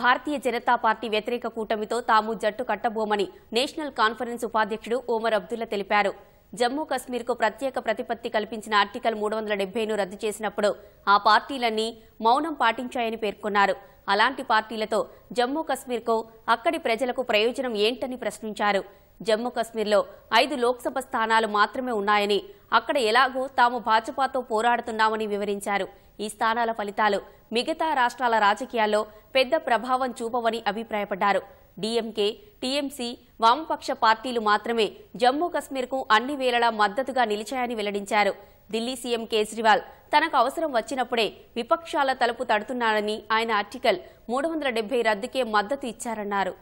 Bharatiya Janata party వ్యతిరేక కూటమితో తాము జట్టు కట్టబోమని నేషనల్ కాన్ఫరెన్స్ ఉపాధ్యక్షుడు ఓమర్ అబ్దుల్లా తెలిపారు. జమ్మూ కశ్మీర్కు ప్రత్యేక ప్రతిపత్తి కల్పించిన ఆర్టికల్ మూడు వందల డెబ్బైను రద్దు చేసినప్పుడు ఆ పార్టీలన్నీ మౌనం పాటించాయని పేర్కొన్నారు. అలాంటి పార్టీలతో జమ్మూ కశ్మీర్కు అక్కడి ప్రజలకు ప్రయోజనం ఏంటని ప్రశ్నించారు. జమ్మూ కశ్మీర్లో ఐదు లోక్సభ స్థానాలు మాత్రమే ఉన్నాయని అక్కడ ఎలాగో తాము భాజపాతో పోరాడుతున్నామని వివరించారు. ఈ స్థానాల ఫలితాలు మిగతా రాష్ట్రాల రాజకీయాల్లో పెద్ద ప్రభావం చూపవని అభిప్రాయపడ్డారు. డీఎంకే టీఎంసీ వామపక్ష పార్టీలు మాత్రమే జమ్మూ కశ్మీర్కు అన్ని వేళలా మద్దతుగా నిలిచాయని వెల్లడించారు. ఢిల్లీ సీఎం కేజ్రీవాల్ తనకు అవసరం వచ్చినప్పుడే విపక్షాల తలుపు తడుతున్నారని ఆయన ఆర్టికల్ మూడు వందల రద్దుకే మద్దతు ఇచ్చారన్నారు.